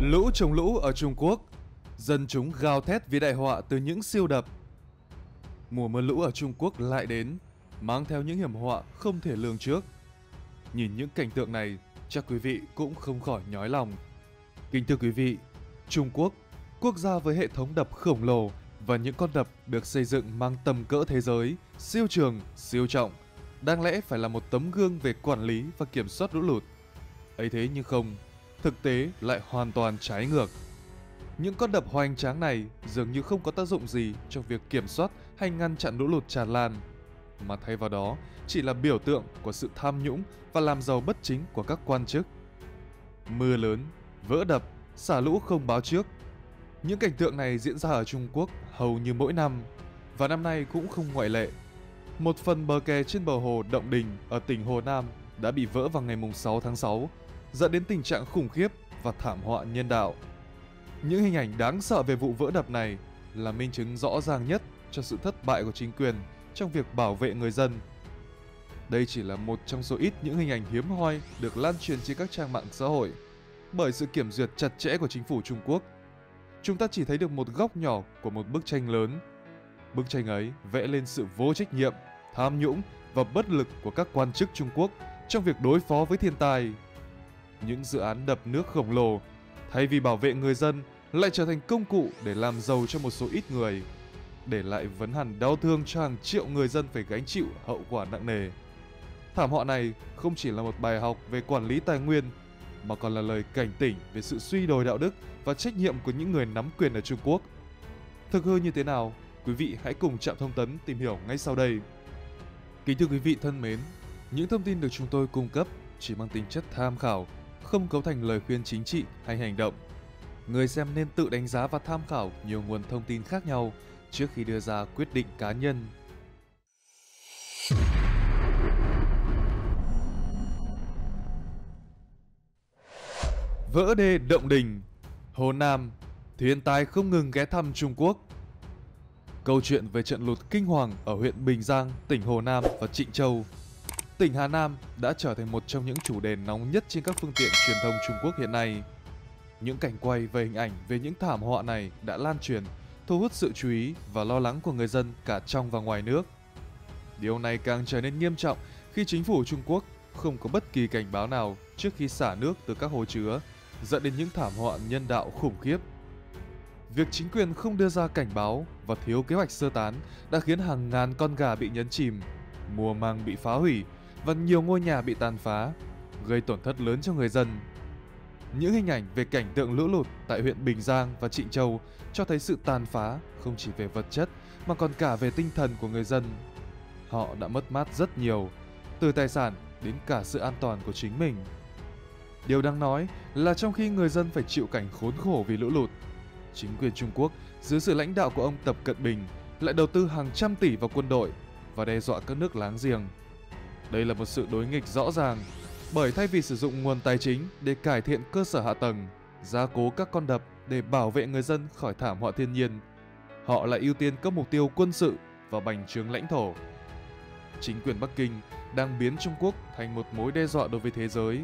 Lũ trồng lũ ở Trung Quốc, dân chúng gào thét vì đại họa từ những siêu đập. Mùa mưa lũ ở Trung Quốc lại đến, mang theo những hiểm họa không thể lường trước. Nhìn những cảnh tượng này, chắc quý vị cũng không khỏi nhói lòng. Kính thưa quý vị, Trung Quốc, quốc gia với hệ thống đập khổng lồ và những con đập được xây dựng mang tầm cỡ thế giới, siêu trường, siêu trọng, đáng lẽ phải là một tấm gương về quản lý và kiểm soát lũ lụt. ấy thế nhưng không, thực tế lại hoàn toàn trái ngược. Những con đập hoành tráng này dường như không có tác dụng gì trong việc kiểm soát hay ngăn chặn lũ lụt tràn lan, mà thay vào đó chỉ là biểu tượng của sự tham nhũng và làm giàu bất chính của các quan chức. Mưa lớn, vỡ đập, xả lũ không báo trước. Những cảnh tượng này diễn ra ở Trung Quốc hầu như mỗi năm, và năm nay cũng không ngoại lệ. Một phần bờ kè trên bờ hồ Động Đình ở tỉnh Hồ Nam đã bị vỡ vào ngày 6 tháng 6 dẫn đến tình trạng khủng khiếp và thảm họa nhân đạo. Những hình ảnh đáng sợ về vụ vỡ đập này là minh chứng rõ ràng nhất cho sự thất bại của chính quyền trong việc bảo vệ người dân. Đây chỉ là một trong số ít những hình ảnh hiếm hoi được lan truyền trên các trang mạng xã hội bởi sự kiểm duyệt chặt chẽ của chính phủ Trung Quốc. Chúng ta chỉ thấy được một góc nhỏ của một bức tranh lớn. Bức tranh ấy vẽ lên sự vô trách nhiệm, tham nhũng và bất lực của các quan chức Trung Quốc trong việc đối phó với thiên tai những dự án đập nước khổng lồ, thay vì bảo vệ người dân lại trở thành công cụ để làm giàu cho một số ít người, để lại vấn hẳn đau thương cho hàng triệu người dân phải gánh chịu hậu quả nặng nề. Thảm họa này không chỉ là một bài học về quản lý tài nguyên, mà còn là lời cảnh tỉnh về sự suy đồi đạo đức và trách nhiệm của những người nắm quyền ở Trung Quốc. Thực hư như thế nào? Quý vị hãy cùng trạm thông tấn tìm hiểu ngay sau đây. Kính thưa quý vị thân mến, những thông tin được chúng tôi cung cấp chỉ mang tính chất tham khảo không cấu thành lời khuyên chính trị hay hành động. Người xem nên tự đánh giá và tham khảo nhiều nguồn thông tin khác nhau trước khi đưa ra quyết định cá nhân. Vỡ đê động đình Hồ Nam Thiên tai không ngừng ghé thăm Trung Quốc Câu chuyện về trận lụt kinh hoàng ở huyện Bình Giang, tỉnh Hồ Nam và Trịnh Châu tỉnh Hà Nam đã trở thành một trong những chủ đề nóng nhất trên các phương tiện truyền thông Trung Quốc hiện nay. Những cảnh quay về hình ảnh về những thảm họa này đã lan truyền, thu hút sự chú ý và lo lắng của người dân cả trong và ngoài nước. Điều này càng trở nên nghiêm trọng khi chính phủ Trung Quốc không có bất kỳ cảnh báo nào trước khi xả nước từ các hồ chứa, dẫn đến những thảm họa nhân đạo khủng khiếp. Việc chính quyền không đưa ra cảnh báo và thiếu kế hoạch sơ tán đã khiến hàng ngàn con gà bị nhấn chìm, mùa màng bị phá hủy và nhiều ngôi nhà bị tàn phá, gây tổn thất lớn cho người dân. Những hình ảnh về cảnh tượng lũ lụt tại huyện Bình Giang và Trịnh Châu cho thấy sự tàn phá không chỉ về vật chất mà còn cả về tinh thần của người dân. Họ đã mất mát rất nhiều, từ tài sản đến cả sự an toàn của chính mình. Điều đáng nói là trong khi người dân phải chịu cảnh khốn khổ vì lũ lụt, chính quyền Trung Quốc dưới sự lãnh đạo của ông Tập Cận Bình lại đầu tư hàng trăm tỷ vào quân đội và đe dọa các nước láng giềng đây là một sự đối nghịch rõ ràng, bởi thay vì sử dụng nguồn tài chính để cải thiện cơ sở hạ tầng, gia cố các con đập để bảo vệ người dân khỏi thảm họa thiên nhiên, họ lại ưu tiên các mục tiêu quân sự và bành trướng lãnh thổ. Chính quyền Bắc Kinh đang biến Trung Quốc thành một mối đe dọa đối với thế giới.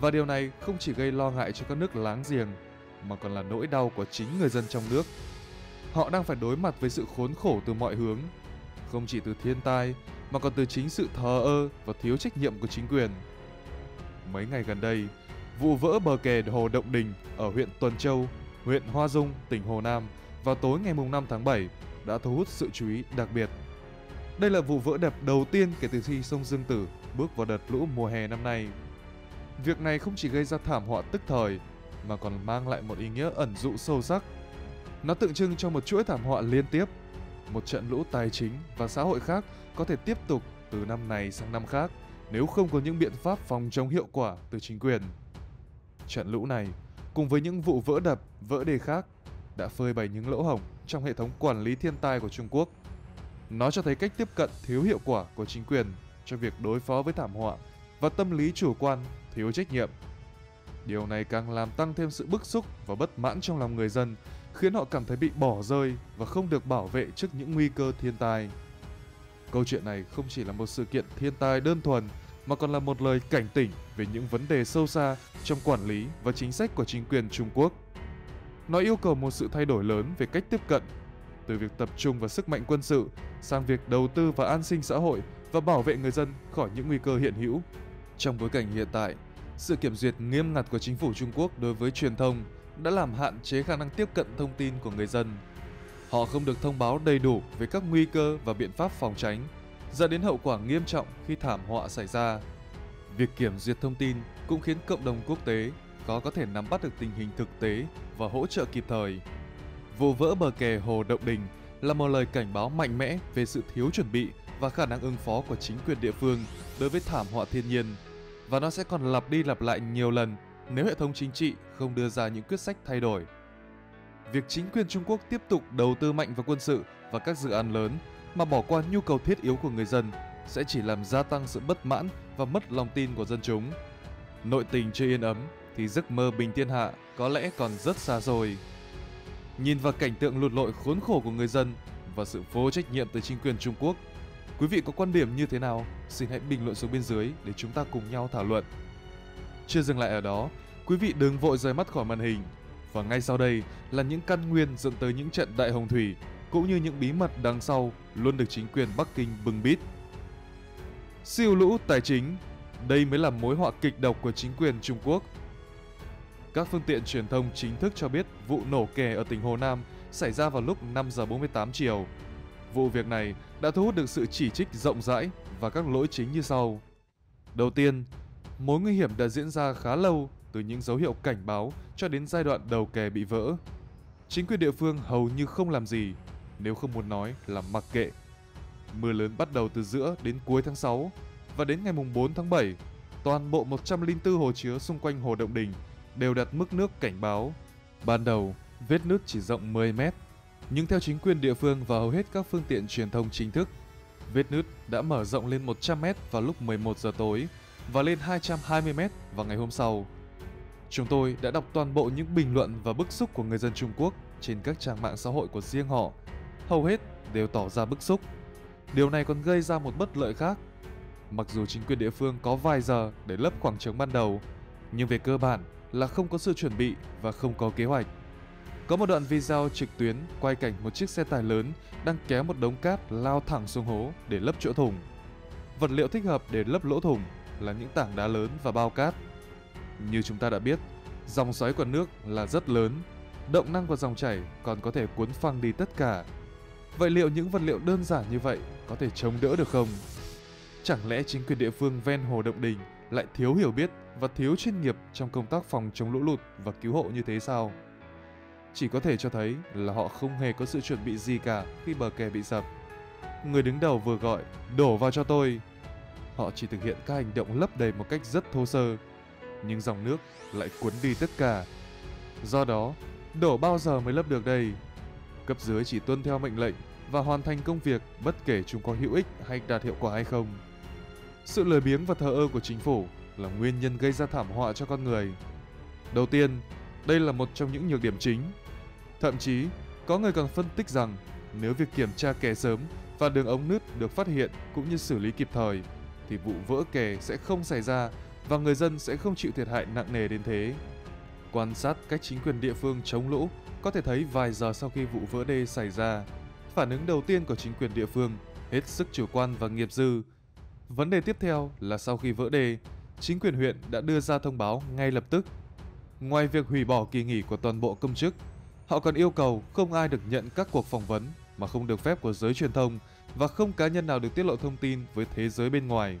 Và điều này không chỉ gây lo ngại cho các nước láng giềng, mà còn là nỗi đau của chính người dân trong nước. Họ đang phải đối mặt với sự khốn khổ từ mọi hướng, không chỉ từ thiên tai mà còn từ chính sự thờ ơ và thiếu trách nhiệm của chính quyền. Mấy ngày gần đây, vụ vỡ bờ kè Hồ Động Đình ở huyện Tuần Châu, huyện Hoa Dung, tỉnh Hồ Nam vào tối ngày 5 tháng 7 đã thu hút sự chú ý đặc biệt. Đây là vụ vỡ đập đầu tiên kể từ khi sông Dương Tử bước vào đợt lũ mùa hè năm nay. Việc này không chỉ gây ra thảm họa tức thời mà còn mang lại một ý nghĩa ẩn dụ sâu sắc. Nó tượng trưng cho một chuỗi thảm họa liên tiếp một trận lũ tài chính và xã hội khác có thể tiếp tục từ năm này sang năm khác nếu không có những biện pháp phòng chống hiệu quả từ chính quyền. Trận lũ này, cùng với những vụ vỡ đập, vỡ đê khác, đã phơi bày những lỗ hổng trong hệ thống quản lý thiên tai của Trung Quốc. Nó cho thấy cách tiếp cận thiếu hiệu quả của chính quyền cho việc đối phó với thảm họa và tâm lý chủ quan, thiếu trách nhiệm. Điều này càng làm tăng thêm sự bức xúc và bất mãn trong lòng người dân khiến họ cảm thấy bị bỏ rơi và không được bảo vệ trước những nguy cơ thiên tai. Câu chuyện này không chỉ là một sự kiện thiên tai đơn thuần mà còn là một lời cảnh tỉnh về những vấn đề sâu xa trong quản lý và chính sách của chính quyền Trung Quốc. Nó yêu cầu một sự thay đổi lớn về cách tiếp cận, từ việc tập trung vào sức mạnh quân sự sang việc đầu tư vào an sinh xã hội và bảo vệ người dân khỏi những nguy cơ hiện hữu. Trong bối cảnh hiện tại, sự kiểm duyệt nghiêm ngặt của chính phủ Trung Quốc đối với truyền thông đã làm hạn chế khả năng tiếp cận thông tin của người dân. Họ không được thông báo đầy đủ về các nguy cơ và biện pháp phòng tránh, dẫn đến hậu quả nghiêm trọng khi thảm họa xảy ra. Việc kiểm duyệt thông tin cũng khiến cộng đồng quốc tế có có thể nắm bắt được tình hình thực tế và hỗ trợ kịp thời. Vụ vỡ bờ kè Hồ Động Đình là một lời cảnh báo mạnh mẽ về sự thiếu chuẩn bị và khả năng ứng phó của chính quyền địa phương đối với thảm họa thiên nhiên và nó sẽ còn lặp đi lặp lại nhiều lần nếu hệ thống chính trị không đưa ra những quyết sách thay đổi. Việc chính quyền Trung Quốc tiếp tục đầu tư mạnh vào quân sự và các dự án lớn mà bỏ qua nhu cầu thiết yếu của người dân sẽ chỉ làm gia tăng sự bất mãn và mất lòng tin của dân chúng. Nội tình chưa yên ấm thì giấc mơ bình thiên hạ có lẽ còn rất xa rồi. Nhìn vào cảnh tượng lụt lội khốn khổ của người dân và sự vô trách nhiệm từ chính quyền Trung Quốc, quý vị có quan điểm như thế nào? Xin hãy bình luận xuống bên dưới để chúng ta cùng nhau thảo luận. Chưa dừng lại ở đó, quý vị đừng vội rời mắt khỏi màn hình. Và ngay sau đây là những căn nguyên dẫn tới những trận đại hồng thủy, cũng như những bí mật đằng sau luôn được chính quyền Bắc Kinh bưng bít. Siêu lũ tài chính, đây mới là mối họa kịch độc của chính quyền Trung Quốc. Các phương tiện truyền thông chính thức cho biết vụ nổ kè ở tỉnh Hồ Nam xảy ra vào lúc 5 giờ 48 chiều. Vụ việc này đã thu hút được sự chỉ trích rộng rãi và các lỗi chính như sau. Đầu tiên, mối nguy hiểm đã diễn ra khá lâu từ những dấu hiệu cảnh báo cho đến giai đoạn đầu kè bị vỡ. Chính quyền địa phương hầu như không làm gì, nếu không muốn nói là mặc kệ. Mưa lớn bắt đầu từ giữa đến cuối tháng 6 và đến ngày 4 tháng 7, toàn bộ 104 hồ chứa xung quanh hồ Động Đình đều đặt mức nước cảnh báo. Ban đầu, vết nứt chỉ rộng 10 mét, nhưng theo chính quyền địa phương và hầu hết các phương tiện truyền thông chính thức, vết nứt đã mở rộng lên 100 mét vào lúc 11 giờ tối và lên 220 mét vào ngày hôm sau. Chúng tôi đã đọc toàn bộ những bình luận và bức xúc của người dân Trung Quốc trên các trang mạng xã hội của riêng họ. Hầu hết đều tỏ ra bức xúc. Điều này còn gây ra một bất lợi khác. Mặc dù chính quyền địa phương có vài giờ để lấp khoảng trống ban đầu, nhưng về cơ bản là không có sự chuẩn bị và không có kế hoạch. Có một đoạn video trực tuyến quay cảnh một chiếc xe tải lớn đang kéo một đống cát lao thẳng xuống hố để lấp chỗ thủng. Vật liệu thích hợp để lấp lỗ thủng là những tảng đá lớn và bao cát. Như chúng ta đã biết, dòng xoáy của nước là rất lớn, động năng của dòng chảy còn có thể cuốn phăng đi tất cả. Vậy liệu những vật liệu đơn giản như vậy có thể chống đỡ được không? Chẳng lẽ chính quyền địa phương ven hồ Động Đình lại thiếu hiểu biết và thiếu chuyên nghiệp trong công tác phòng chống lũ lụt và cứu hộ như thế sao? Chỉ có thể cho thấy là họ không hề có sự chuẩn bị gì cả khi bờ kè bị sập. Người đứng đầu vừa gọi, đổ vào cho tôi. Họ chỉ thực hiện các hành động lấp đầy một cách rất thô sơ, nhưng dòng nước lại cuốn đi tất cả. Do đó, đổ bao giờ mới lấp được đây? Cấp dưới chỉ tuân theo mệnh lệnh và hoàn thành công việc bất kể chúng có hữu ích hay đạt hiệu quả hay không. Sự lười biếng và thờ ơ của chính phủ là nguyên nhân gây ra thảm họa cho con người. Đầu tiên, đây là một trong những nhược điểm chính. Thậm chí, có người còn phân tích rằng nếu việc kiểm tra kè sớm và đường ống nứt được phát hiện cũng như xử lý kịp thời, thì vụ vỡ kè sẽ không xảy ra và người dân sẽ không chịu thiệt hại nặng nề đến thế. Quan sát cách chính quyền địa phương chống lũ, có thể thấy vài giờ sau khi vụ vỡ đê xảy ra, phản ứng đầu tiên của chính quyền địa phương hết sức chủ quan và nghiệp dư. Vấn đề tiếp theo là sau khi vỡ đê, chính quyền huyện đã đưa ra thông báo ngay lập tức. Ngoài việc hủy bỏ kỳ nghỉ của toàn bộ công chức, họ còn yêu cầu không ai được nhận các cuộc phỏng vấn mà không được phép của giới truyền thông và không cá nhân nào được tiết lộ thông tin với thế giới bên ngoài.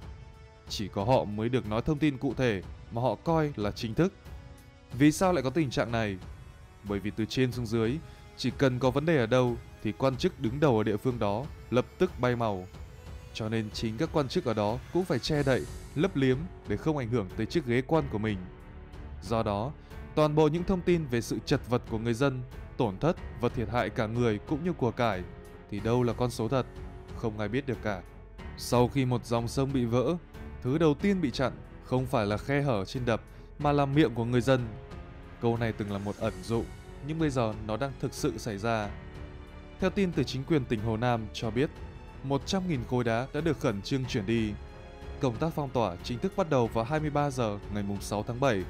Chỉ có họ mới được nói thông tin cụ thể mà họ coi là chính thức. Vì sao lại có tình trạng này? Bởi vì từ trên xuống dưới, chỉ cần có vấn đề ở đâu thì quan chức đứng đầu ở địa phương đó lập tức bay màu. Cho nên chính các quan chức ở đó cũng phải che đậy, lấp liếm để không ảnh hưởng tới chiếc ghế quan của mình. Do đó, toàn bộ những thông tin về sự chật vật của người dân, tổn thất và thiệt hại cả người cũng như của cải thì đâu là con số thật, không ai biết được cả. Sau khi một dòng sông bị vỡ, thứ đầu tiên bị chặn không phải là khe hở trên đập mà là miệng của người dân. Câu này từng là một ẩn dụ, nhưng bây giờ nó đang thực sự xảy ra. Theo tin từ chính quyền tỉnh Hồ Nam cho biết, 100.000 khối đá đã được khẩn trương chuyển đi. công tác phong tỏa chính thức bắt đầu vào 23 giờ ngày 6 tháng 7,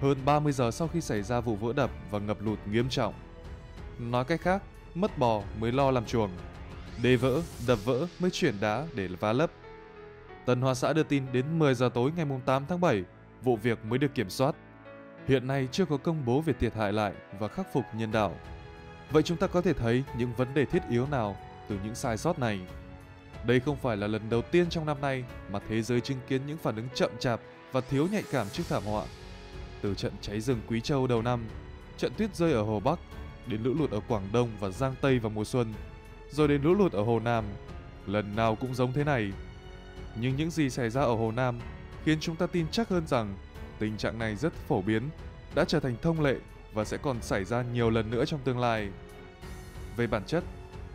hơn 30 giờ sau khi xảy ra vụ vỡ đập và ngập lụt nghiêm trọng. Nói cách khác, mất bò mới lo làm chuồng, đê vỡ, đập vỡ mới chuyển đá để vá lấp. Tân Hoa xã đưa tin đến 10 giờ tối ngày 8 tháng 7, vụ việc mới được kiểm soát. Hiện nay chưa có công bố về thiệt hại lại và khắc phục nhân đạo. Vậy chúng ta có thể thấy những vấn đề thiết yếu nào từ những sai sót này. Đây không phải là lần đầu tiên trong năm nay mà thế giới chứng kiến những phản ứng chậm chạp và thiếu nhạy cảm trước thảm họa. Từ trận cháy rừng Quý Châu đầu năm, trận tuyết rơi ở Hồ Bắc, đến lũ lụt ở Quảng Đông và Giang Tây vào mùa xuân, rồi đến lũ lụt ở Hồ Nam, lần nào cũng giống thế này. Nhưng những gì xảy ra ở Hồ Nam khiến chúng ta tin chắc hơn rằng tình trạng này rất phổ biến, đã trở thành thông lệ và sẽ còn xảy ra nhiều lần nữa trong tương lai. Về bản chất,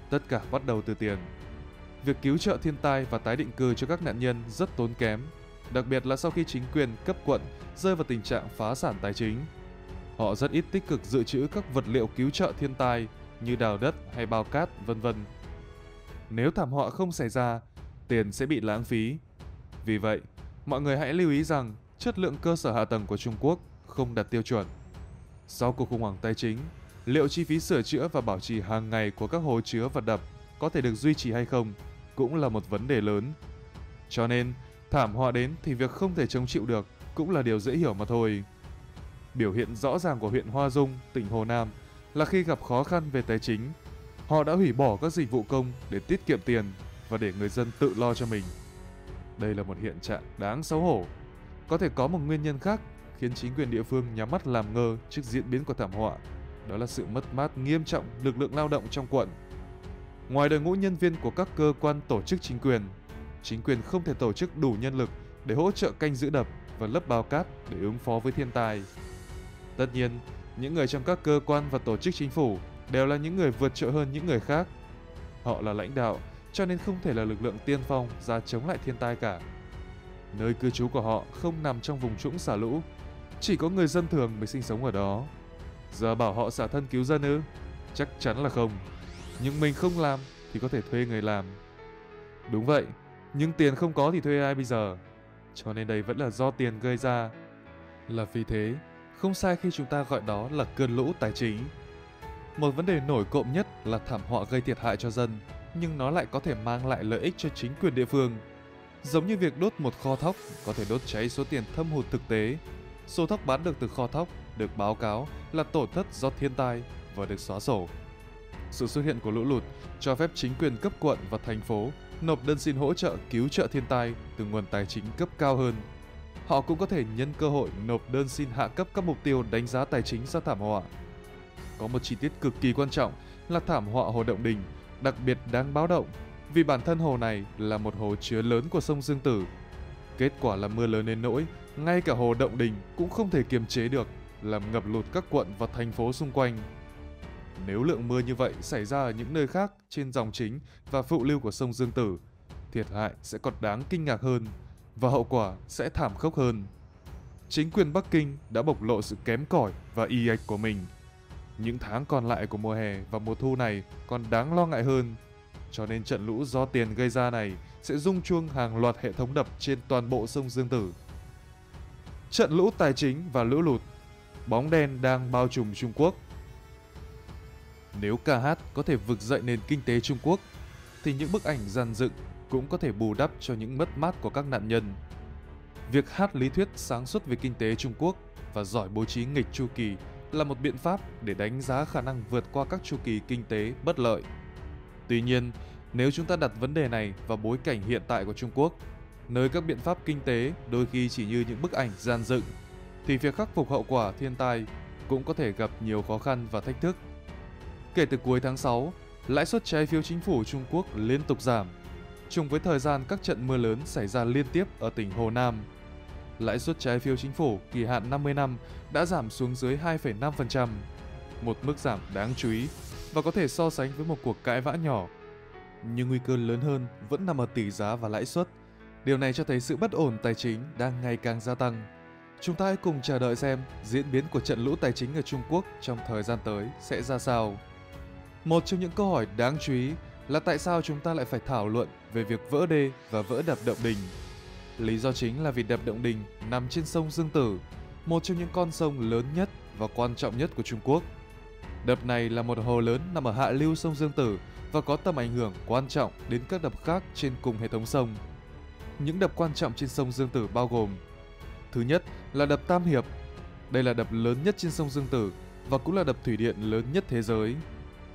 tất cả bắt đầu từ tiền. Việc cứu trợ thiên tai và tái định cư cho các nạn nhân rất tốn kém, đặc biệt là sau khi chính quyền cấp quận rơi vào tình trạng phá sản tài chính. Họ rất ít tích cực dự trữ các vật liệu cứu trợ thiên tai như đào đất hay bao cát, vân vân. Nếu thảm họa không xảy ra, tiền sẽ bị lãng phí. Vì vậy, mọi người hãy lưu ý rằng chất lượng cơ sở hạ tầng của Trung Quốc không đạt tiêu chuẩn. Sau cuộc khủng hoảng tài chính, liệu chi phí sửa chữa và bảo trì hàng ngày của các hồ chứa và đập có thể được duy trì hay không cũng là một vấn đề lớn. Cho nên, thảm họa đến thì việc không thể chống chịu được cũng là điều dễ hiểu mà thôi. Biểu hiện rõ ràng của huyện Hoa Dung, tỉnh Hồ Nam là khi gặp khó khăn về tài chính, họ đã hủy bỏ các dịch vụ công để tiết kiệm tiền và để người dân tự lo cho mình. Đây là một hiện trạng đáng xấu hổ. Có thể có một nguyên nhân khác khiến chính quyền địa phương nhắm mắt làm ngơ trước diễn biến của thảm họa. Đó là sự mất mát nghiêm trọng lực lượng lao động trong quận. Ngoài đội ngũ nhân viên của các cơ quan tổ chức chính quyền, chính quyền không thể tổ chức đủ nhân lực để hỗ trợ canh giữ đập và lấp bao cát để ứng phó với thiên tai. Tất nhiên, những người trong các cơ quan và tổ chức chính phủ đều là những người vượt trội hơn những người khác. Họ là lãnh đạo, cho nên không thể là lực lượng tiên phong ra chống lại thiên tai cả. Nơi cư trú của họ không nằm trong vùng trũng xả lũ, chỉ có người dân thường mới sinh sống ở đó. Giờ bảo họ xả thân cứu dân ư? Chắc chắn là không. Nhưng mình không làm thì có thể thuê người làm. Đúng vậy, nhưng tiền không có thì thuê ai bây giờ? Cho nên đây vẫn là do tiền gây ra. Là vì thế, không sai khi chúng ta gọi đó là cơn lũ tài chính. Một vấn đề nổi cộm nhất là thảm họa gây thiệt hại cho dân, nhưng nó lại có thể mang lại lợi ích cho chính quyền địa phương. Giống như việc đốt một kho thóc có thể đốt cháy số tiền thâm hụt thực tế. Số thóc bán được từ kho thóc được báo cáo là tổn thất do thiên tai và được xóa sổ. Sự xuất hiện của lũ lụt cho phép chính quyền cấp quận và thành phố nộp đơn xin hỗ trợ cứu trợ thiên tai từ nguồn tài chính cấp cao hơn. Họ cũng có thể nhân cơ hội nộp đơn xin hạ cấp các mục tiêu đánh giá tài chính ra thảm họa. Có một chi tiết cực kỳ quan trọng là thảm họa Hồ Động Đình, đặc biệt đáng báo động vì bản thân hồ này là một hồ chứa lớn của sông Dương Tử. Kết quả là mưa lớn đến nỗi ngay cả hồ Động Đình cũng không thể kiềm chế được, làm ngập lụt các quận và thành phố xung quanh. Nếu lượng mưa như vậy xảy ra ở những nơi khác trên dòng chính và phụ lưu của sông Dương Tử, thiệt hại sẽ còn đáng kinh ngạc hơn và hậu quả sẽ thảm khốc hơn. Chính quyền Bắc Kinh đã bộc lộ sự kém cỏi và y ạch của mình. Những tháng còn lại của mùa hè và mùa thu này còn đáng lo ngại hơn, cho nên trận lũ do tiền gây ra này sẽ rung chuông hàng loạt hệ thống đập trên toàn bộ sông Dương Tử. Trận lũ tài chính và lũ lụt, bóng đen đang bao trùm Trung Quốc nếu ca hát có thể vực dậy nền kinh tế Trung Quốc, thì những bức ảnh dàn dựng cũng có thể bù đắp cho những mất mát của các nạn nhân. Việc hát lý thuyết sáng suốt về kinh tế Trung Quốc và giỏi bố trí nghịch chu kỳ là một biện pháp để đánh giá khả năng vượt qua các chu kỳ kinh tế bất lợi. Tuy nhiên, nếu chúng ta đặt vấn đề này vào bối cảnh hiện tại của Trung Quốc, nơi các biện pháp kinh tế đôi khi chỉ như những bức ảnh gian dựng, thì việc khắc phục hậu quả thiên tai cũng có thể gặp nhiều khó khăn và thách thức. Kể từ cuối tháng 6, lãi suất trái phiếu chính phủ Trung Quốc liên tục giảm, trùng với thời gian các trận mưa lớn xảy ra liên tiếp ở tỉnh Hồ Nam. Lãi suất trái phiếu chính phủ kỳ hạn 50 năm đã giảm xuống dưới 2,5%, một mức giảm đáng chú ý và có thể so sánh với một cuộc cãi vã nhỏ. Nhưng nguy cơ lớn hơn vẫn nằm ở tỷ giá và lãi suất. Điều này cho thấy sự bất ổn tài chính đang ngày càng gia tăng. Chúng ta hãy cùng chờ đợi xem diễn biến của trận lũ tài chính ở Trung Quốc trong thời gian tới sẽ ra sao. Một trong những câu hỏi đáng chú ý là tại sao chúng ta lại phải thảo luận về việc vỡ đê và vỡ đập động đình. Lý do chính là vì đập Động Đình nằm trên sông Dương Tử, một trong những con sông lớn nhất và quan trọng nhất của Trung Quốc. Đập này là một hồ lớn nằm ở hạ lưu sông Dương Tử và có tầm ảnh hưởng quan trọng đến các đập khác trên cùng hệ thống sông. Những đập quan trọng trên sông Dương Tử bao gồm Thứ nhất là đập Tam Hiệp. Đây là đập lớn nhất trên sông Dương Tử và cũng là đập thủy điện lớn nhất thế giới.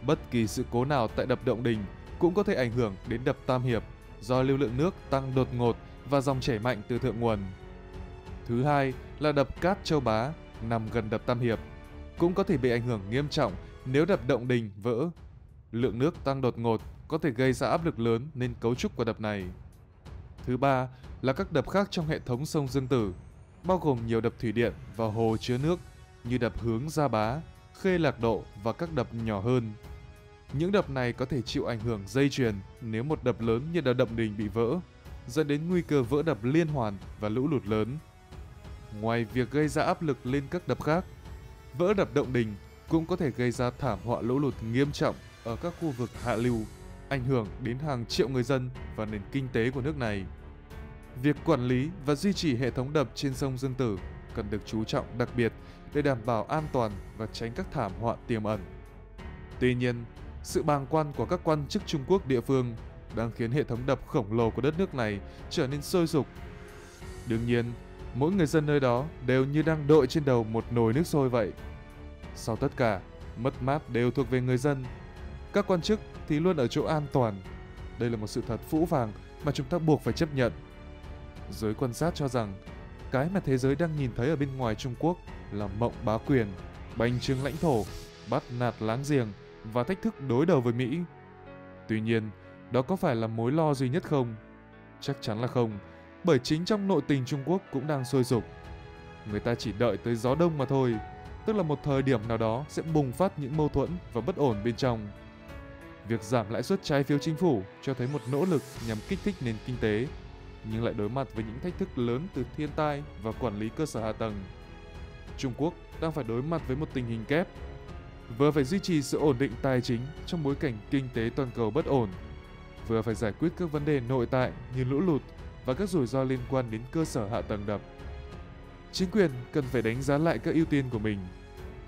Bất kỳ sự cố nào tại đập Động Đình cũng có thể ảnh hưởng đến đập Tam Hiệp do lưu lượng nước tăng đột ngột và dòng chảy mạnh từ thượng nguồn. Thứ hai là đập Cát Châu Bá nằm gần đập Tam Hiệp, cũng có thể bị ảnh hưởng nghiêm trọng nếu đập Động Đình vỡ. Lượng nước tăng đột ngột có thể gây ra áp lực lớn lên cấu trúc của đập này. Thứ ba là các đập khác trong hệ thống sông Dương Tử, bao gồm nhiều đập thủy điện và hồ chứa nước như đập hướng Gia Bá, Khê Lạc Độ và các đập nhỏ hơn. Những đập này có thể chịu ảnh hưởng dây chuyền nếu một đập lớn như đập Động Đình bị vỡ, dẫn đến nguy cơ vỡ đập liên hoàn và lũ lụt lớn. Ngoài việc gây ra áp lực lên các đập khác, vỡ đập Động Đình cũng có thể gây ra thảm họa lũ lụt nghiêm trọng ở các khu vực hạ lưu, ảnh hưởng đến hàng triệu người dân và nền kinh tế của nước này. Việc quản lý và duy trì hệ thống đập trên sông Dương Tử cần được chú trọng đặc biệt để đảm bảo an toàn và tránh các thảm họa tiềm ẩn. Tuy nhiên, sự bàng quan của các quan chức Trung Quốc địa phương đang khiến hệ thống đập khổng lồ của đất nước này trở nên sôi sục. Đương nhiên, mỗi người dân nơi đó đều như đang đội trên đầu một nồi nước sôi vậy. Sau tất cả, mất mát đều thuộc về người dân. Các quan chức thì luôn ở chỗ an toàn. Đây là một sự thật phũ phàng mà chúng ta buộc phải chấp nhận. Giới quan sát cho rằng, cái mà thế giới đang nhìn thấy ở bên ngoài Trung Quốc là mộng bá quyền, bành trướng lãnh thổ, bắt nạt láng giềng và thách thức đối đầu với Mỹ. Tuy nhiên, đó có phải là mối lo duy nhất không? Chắc chắn là không, bởi chính trong nội tình Trung Quốc cũng đang sôi sục. Người ta chỉ đợi tới gió đông mà thôi, tức là một thời điểm nào đó sẽ bùng phát những mâu thuẫn và bất ổn bên trong. Việc giảm lãi suất trái phiếu chính phủ cho thấy một nỗ lực nhằm kích thích nền kinh tế, nhưng lại đối mặt với những thách thức lớn từ thiên tai và quản lý cơ sở hạ tầng. Trung Quốc đang phải đối mặt với một tình hình kép vừa phải duy trì sự ổn định tài chính trong bối cảnh kinh tế toàn cầu bất ổn, vừa phải giải quyết các vấn đề nội tại như lũ lụt và các rủi ro liên quan đến cơ sở hạ tầng đập. Chính quyền cần phải đánh giá lại các ưu tiên của mình,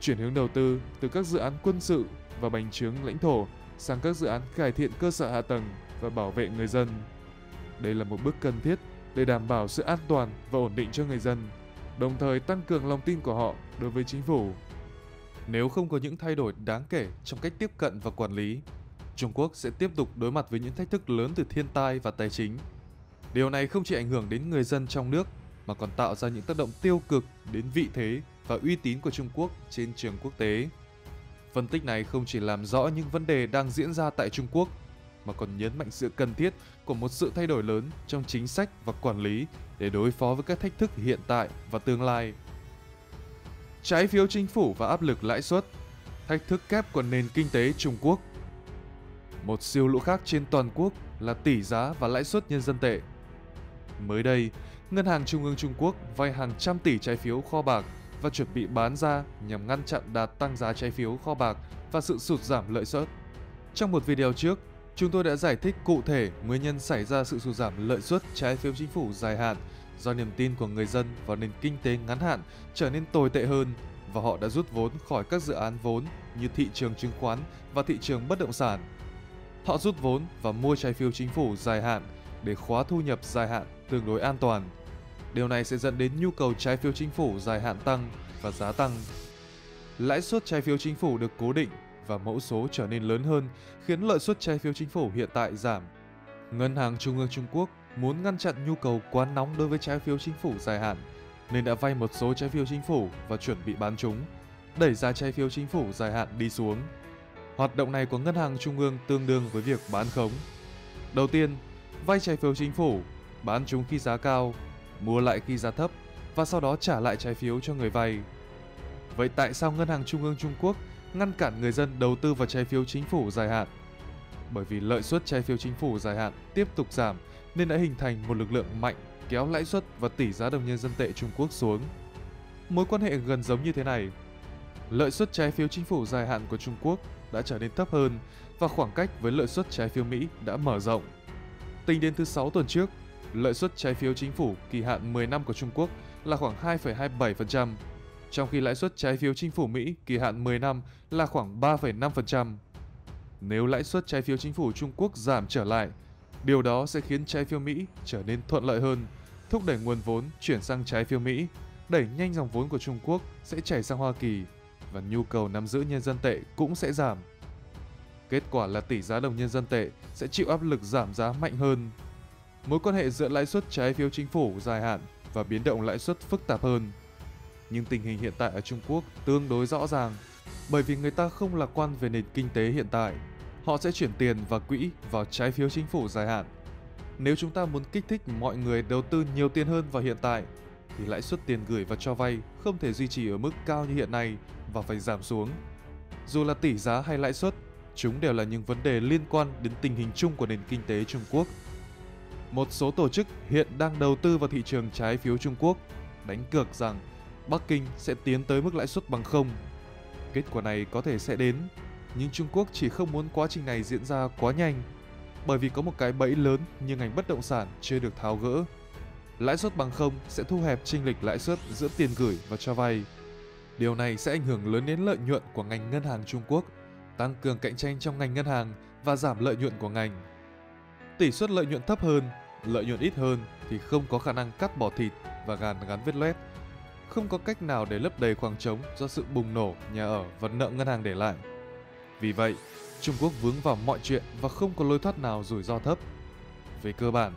chuyển hướng đầu tư từ các dự án quân sự và bành trướng lãnh thổ sang các dự án cải thiện cơ sở hạ tầng và bảo vệ người dân. Đây là một bước cần thiết để đảm bảo sự an toàn và ổn định cho người dân, đồng thời tăng cường lòng tin của họ đối với chính phủ. Nếu không có những thay đổi đáng kể trong cách tiếp cận và quản lý, Trung Quốc sẽ tiếp tục đối mặt với những thách thức lớn từ thiên tai và tài chính. Điều này không chỉ ảnh hưởng đến người dân trong nước mà còn tạo ra những tác động tiêu cực đến vị thế và uy tín của Trung Quốc trên trường quốc tế. Phân tích này không chỉ làm rõ những vấn đề đang diễn ra tại Trung Quốc mà còn nhấn mạnh sự cần thiết của một sự thay đổi lớn trong chính sách và quản lý để đối phó với các thách thức hiện tại và tương lai trái phiếu chính phủ và áp lực lãi suất, thách thức kép của nền kinh tế Trung Quốc. Một siêu lũ khác trên toàn quốc là tỷ giá và lãi suất nhân dân tệ. Mới đây, Ngân hàng Trung ương Trung Quốc vay hàng trăm tỷ trái phiếu kho bạc và chuẩn bị bán ra nhằm ngăn chặn đà tăng giá trái phiếu kho bạc và sự sụt giảm lợi suất. Trong một video trước, chúng tôi đã giải thích cụ thể nguyên nhân xảy ra sự sụt giảm lợi suất trái phiếu chính phủ dài hạn do niềm tin của người dân vào nền kinh tế ngắn hạn trở nên tồi tệ hơn và họ đã rút vốn khỏi các dự án vốn như thị trường chứng khoán và thị trường bất động sản. Họ rút vốn và mua trái phiếu chính phủ dài hạn để khóa thu nhập dài hạn tương đối an toàn. Điều này sẽ dẫn đến nhu cầu trái phiếu chính phủ dài hạn tăng và giá tăng. Lãi suất trái phiếu chính phủ được cố định và mẫu số trở nên lớn hơn, khiến lợi suất trái phiếu chính phủ hiện tại giảm. Ngân hàng Trung ương Trung Quốc muốn ngăn chặn nhu cầu quá nóng đối với trái phiếu chính phủ dài hạn nên đã vay một số trái phiếu chính phủ và chuẩn bị bán chúng, đẩy giá trái phiếu chính phủ dài hạn đi xuống. Hoạt động này của ngân hàng trung ương tương đương với việc bán khống. Đầu tiên, vay trái phiếu chính phủ, bán chúng khi giá cao, mua lại khi giá thấp và sau đó trả lại trái phiếu cho người vay. Vậy tại sao ngân hàng trung ương Trung Quốc ngăn cản người dân đầu tư vào trái phiếu chính phủ dài hạn? Bởi vì lợi suất trái phiếu chính phủ dài hạn tiếp tục giảm nên đã hình thành một lực lượng mạnh kéo lãi suất và tỷ giá đồng nhân dân tệ Trung Quốc xuống. Mối quan hệ gần giống như thế này. Lợi suất trái phiếu chính phủ dài hạn của Trung Quốc đã trở nên thấp hơn và khoảng cách với lợi suất trái phiếu Mỹ đã mở rộng. Tính đến thứ 6 tuần trước, lợi suất trái phiếu chính phủ kỳ hạn 10 năm của Trung Quốc là khoảng 2,27%, trong khi lãi suất trái phiếu chính phủ Mỹ kỳ hạn 10 năm là khoảng 3,5%. Nếu lãi suất trái phiếu chính phủ Trung Quốc giảm trở lại, điều đó sẽ khiến trái phiếu Mỹ trở nên thuận lợi hơn, thúc đẩy nguồn vốn chuyển sang trái phiếu Mỹ, đẩy nhanh dòng vốn của Trung Quốc sẽ chảy sang Hoa Kỳ và nhu cầu nắm giữ nhân dân tệ cũng sẽ giảm. Kết quả là tỷ giá đồng nhân dân tệ sẽ chịu áp lực giảm giá mạnh hơn. Mối quan hệ giữa lãi suất trái phiếu chính phủ dài hạn và biến động lãi suất phức tạp hơn. Nhưng tình hình hiện tại ở Trung Quốc tương đối rõ ràng bởi vì người ta không lạc quan về nền kinh tế hiện tại. Họ sẽ chuyển tiền và quỹ vào trái phiếu chính phủ dài hạn. Nếu chúng ta muốn kích thích mọi người đầu tư nhiều tiền hơn vào hiện tại thì lãi suất tiền gửi và cho vay không thể duy trì ở mức cao như hiện nay và phải giảm xuống. Dù là tỷ giá hay lãi suất, chúng đều là những vấn đề liên quan đến tình hình chung của nền kinh tế Trung Quốc. Một số tổ chức hiện đang đầu tư vào thị trường trái phiếu Trung Quốc, đánh cược rằng Bắc Kinh sẽ tiến tới mức lãi suất bằng không. Kết quả này có thể sẽ đến, nhưng Trung Quốc chỉ không muốn quá trình này diễn ra quá nhanh, bởi vì có một cái bẫy lớn như ngành bất động sản chưa được tháo gỡ. Lãi suất bằng không sẽ thu hẹp chênh lệch lãi suất giữa tiền gửi và cho vay. Điều này sẽ ảnh hưởng lớn đến lợi nhuận của ngành ngân hàng Trung Quốc, tăng cường cạnh tranh trong ngành ngân hàng và giảm lợi nhuận của ngành. Tỷ suất lợi nhuận thấp hơn, lợi nhuận ít hơn thì không có khả năng cắt bỏ thịt và gàn gắn vết loét. Không có cách nào để lấp đầy khoảng trống do sự bùng nổ nhà ở và nợ ngân hàng để lại. Vì vậy, Trung Quốc vướng vào mọi chuyện và không có lối thoát nào rủi ro thấp. Về cơ bản,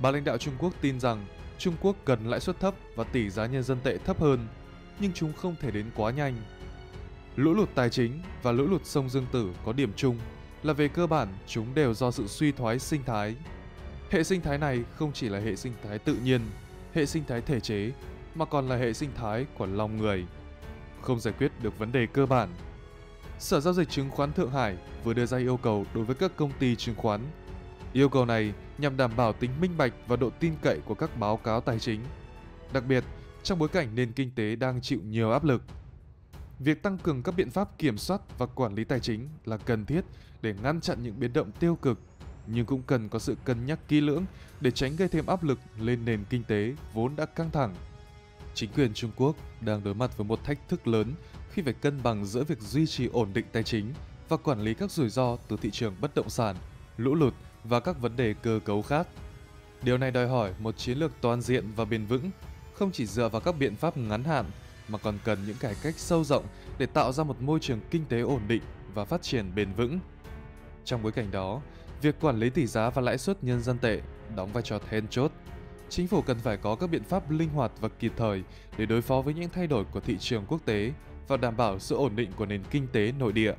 bà lãnh đạo Trung Quốc tin rằng Trung Quốc cần lãi suất thấp và tỷ giá nhân dân tệ thấp hơn, nhưng chúng không thể đến quá nhanh. Lũ lụt tài chính và lũ lụt sông Dương Tử có điểm chung là về cơ bản chúng đều do sự suy thoái sinh thái. Hệ sinh thái này không chỉ là hệ sinh thái tự nhiên, hệ sinh thái thể chế, mà còn là hệ sinh thái của lòng người. Không giải quyết được vấn đề cơ bản. Sở giao dịch chứng khoán Thượng Hải vừa đưa ra yêu cầu đối với các công ty chứng khoán. Yêu cầu này nhằm đảm bảo tính minh bạch và độ tin cậy của các báo cáo tài chính. Đặc biệt, trong bối cảnh nền kinh tế đang chịu nhiều áp lực. Việc tăng cường các biện pháp kiểm soát và quản lý tài chính là cần thiết để ngăn chặn những biến động tiêu cực, nhưng cũng cần có sự cân nhắc kỹ lưỡng để tránh gây thêm áp lực lên nền kinh tế vốn đã căng thẳng. Chính quyền Trung Quốc đang đối mặt với một thách thức lớn khi phải cân bằng giữa việc duy trì ổn định tài chính và quản lý các rủi ro từ thị trường bất động sản, lũ lụt và các vấn đề cơ cấu khác. Điều này đòi hỏi một chiến lược toàn diện và bền vững, không chỉ dựa vào các biện pháp ngắn hạn mà còn cần những cải cách sâu rộng để tạo ra một môi trường kinh tế ổn định và phát triển bền vững. Trong bối cảnh đó, việc quản lý tỷ giá và lãi suất nhân dân tệ đóng vai trò then chốt. Chính phủ cần phải có các biện pháp linh hoạt và kịp thời để đối phó với những thay đổi của thị trường quốc tế và đảm bảo sự ổn định của nền kinh tế nội địa.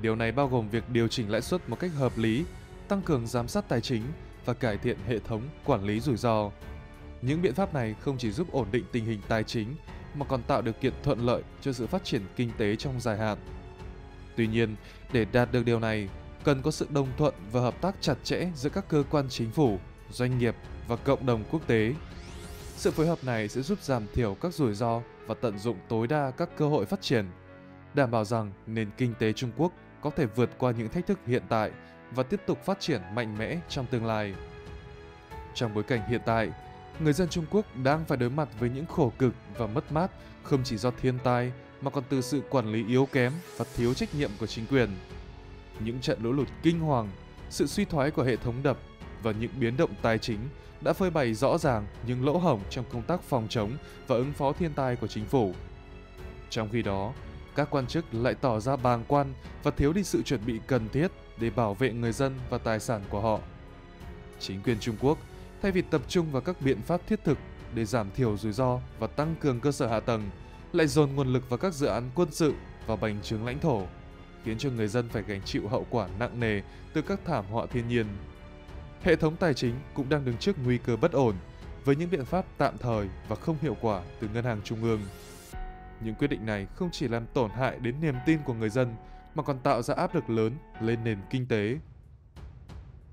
Điều này bao gồm việc điều chỉnh lãi suất một cách hợp lý, tăng cường giám sát tài chính và cải thiện hệ thống quản lý rủi ro. Những biện pháp này không chỉ giúp ổn định tình hình tài chính mà còn tạo điều kiện thuận lợi cho sự phát triển kinh tế trong dài hạn. Tuy nhiên, để đạt được điều này, cần có sự đồng thuận và hợp tác chặt chẽ giữa các cơ quan chính phủ, doanh nghiệp và cộng đồng quốc tế. Sự phối hợp này sẽ giúp giảm thiểu các rủi ro và tận dụng tối đa các cơ hội phát triển, đảm bảo rằng nền kinh tế Trung Quốc có thể vượt qua những thách thức hiện tại và tiếp tục phát triển mạnh mẽ trong tương lai. Trong bối cảnh hiện tại, người dân Trung Quốc đang phải đối mặt với những khổ cực và mất mát không chỉ do thiên tai mà còn từ sự quản lý yếu kém và thiếu trách nhiệm của chính quyền. Những trận lũ lụt kinh hoàng, sự suy thoái của hệ thống đập và những biến động tài chính đã phơi bày rõ ràng những lỗ hổng trong công tác phòng chống và ứng phó thiên tai của chính phủ. Trong khi đó, các quan chức lại tỏ ra bàng quan và thiếu đi sự chuẩn bị cần thiết để bảo vệ người dân và tài sản của họ. Chính quyền Trung Quốc thay vì tập trung vào các biện pháp thiết thực để giảm thiểu rủi ro và tăng cường cơ sở hạ tầng, lại dồn nguồn lực vào các dự án quân sự và bành trướng lãnh thổ, khiến cho người dân phải gánh chịu hậu quả nặng nề từ các thảm họa thiên nhiên. Hệ thống tài chính cũng đang đứng trước nguy cơ bất ổn với những biện pháp tạm thời và không hiệu quả từ ngân hàng trung ương. Những quyết định này không chỉ làm tổn hại đến niềm tin của người dân mà còn tạo ra áp lực lớn lên nền kinh tế.